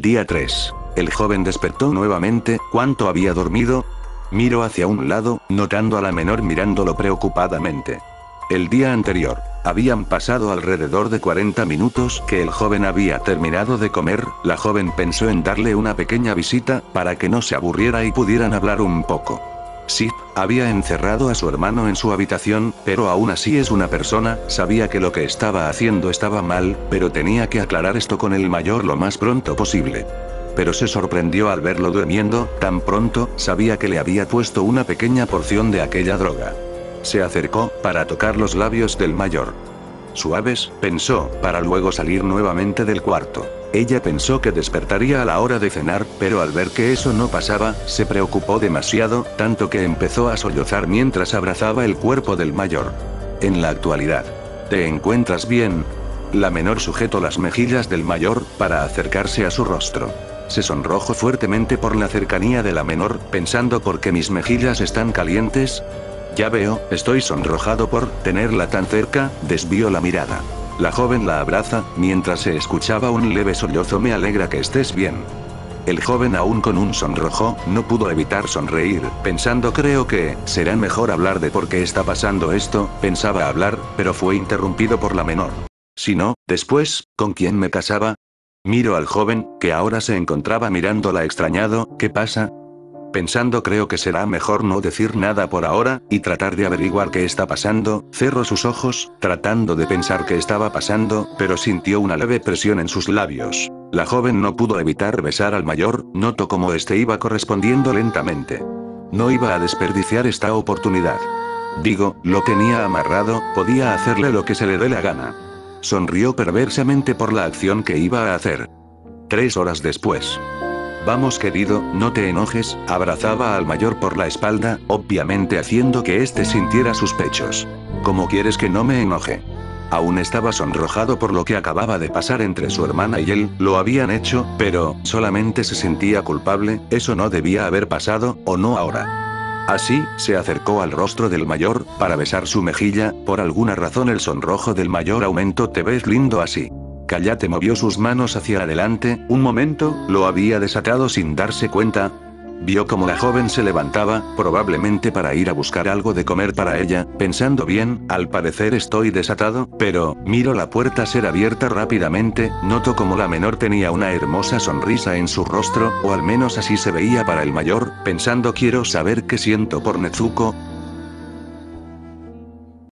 Día 3. El joven despertó nuevamente, ¿cuánto había dormido? Miró hacia un lado, notando a la menor mirándolo preocupadamente. El día anterior, habían pasado alrededor de 40 minutos que el joven había terminado de comer, la joven pensó en darle una pequeña visita, para que no se aburriera y pudieran hablar un poco. Sip, había encerrado a su hermano en su habitación, pero aún así es una persona, sabía que lo que estaba haciendo estaba mal, pero tenía que aclarar esto con el mayor lo más pronto posible. Pero se sorprendió al verlo durmiendo, tan pronto, sabía que le había puesto una pequeña porción de aquella droga. Se acercó, para tocar los labios del mayor. Suaves, pensó, para luego salir nuevamente del cuarto. Ella pensó que despertaría a la hora de cenar, pero al ver que eso no pasaba, se preocupó demasiado, tanto que empezó a sollozar mientras abrazaba el cuerpo del mayor. En la actualidad. ¿Te encuentras bien? La menor sujetó las mejillas del mayor, para acercarse a su rostro. Se sonrojó fuertemente por la cercanía de la menor, pensando por qué mis mejillas están calientes, ya veo, estoy sonrojado por tenerla tan cerca, desvió la mirada. La joven la abraza, mientras se escuchaba un leve sollozo me alegra que estés bien. El joven aún con un sonrojo, no pudo evitar sonreír, pensando creo que, será mejor hablar de por qué está pasando esto, pensaba hablar, pero fue interrumpido por la menor. Si no, después, ¿con quién me casaba? Miro al joven, que ahora se encontraba mirándola extrañado, ¿qué pasa? Pensando creo que será mejor no decir nada por ahora, y tratar de averiguar qué está pasando, cerró sus ojos, tratando de pensar qué estaba pasando, pero sintió una leve presión en sus labios. La joven no pudo evitar besar al mayor, notó cómo este iba correspondiendo lentamente. No iba a desperdiciar esta oportunidad. Digo, lo tenía amarrado, podía hacerle lo que se le dé la gana. Sonrió perversamente por la acción que iba a hacer. Tres horas después. Vamos querido, no te enojes, abrazaba al mayor por la espalda, obviamente haciendo que éste sintiera sus pechos. ¿Cómo quieres que no me enoje? Aún estaba sonrojado por lo que acababa de pasar entre su hermana y él, lo habían hecho, pero, solamente se sentía culpable, eso no debía haber pasado, o no ahora. Así, se acercó al rostro del mayor, para besar su mejilla, por alguna razón el sonrojo del mayor aumentó te ves lindo así. Callate movió sus manos hacia adelante, un momento, lo había desatado sin darse cuenta. Vio como la joven se levantaba, probablemente para ir a buscar algo de comer para ella, pensando bien, al parecer estoy desatado, pero, miro la puerta ser abierta rápidamente, noto como la menor tenía una hermosa sonrisa en su rostro, o al menos así se veía para el mayor, pensando quiero saber qué siento por Nezuko,